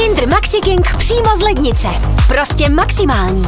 Kinder Maxi King přímo z lednice. Prostě maximální.